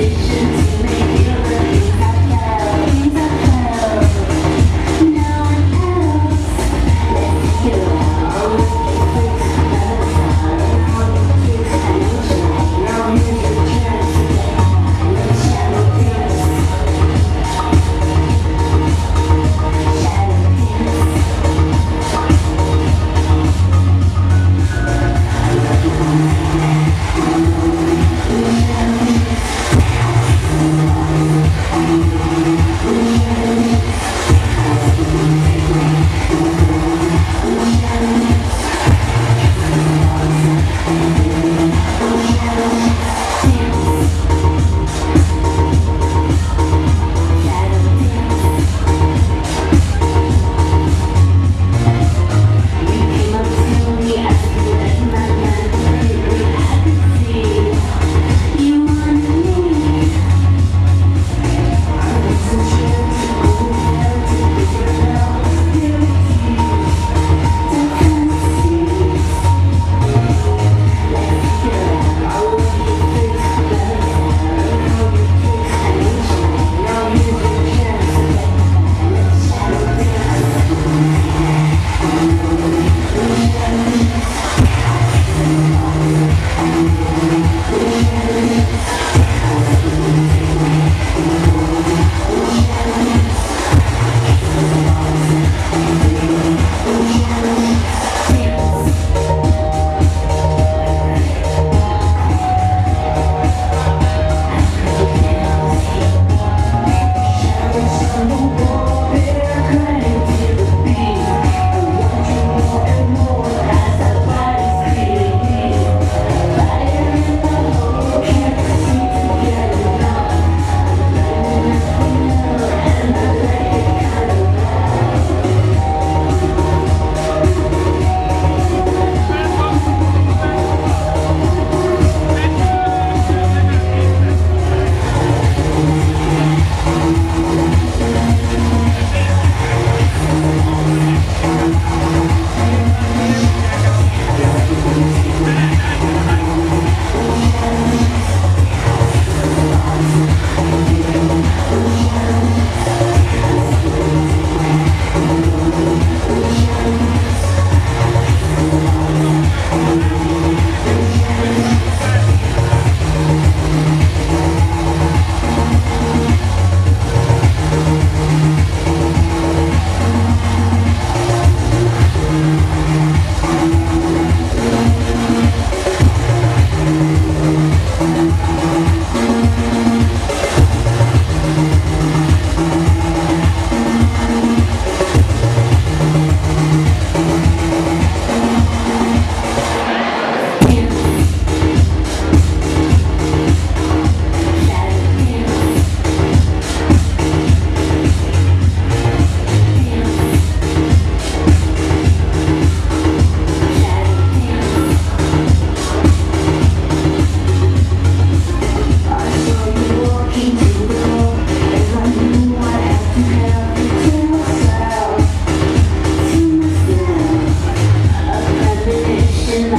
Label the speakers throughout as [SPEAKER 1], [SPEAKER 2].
[SPEAKER 1] Patience.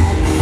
[SPEAKER 1] Bye.